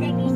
Take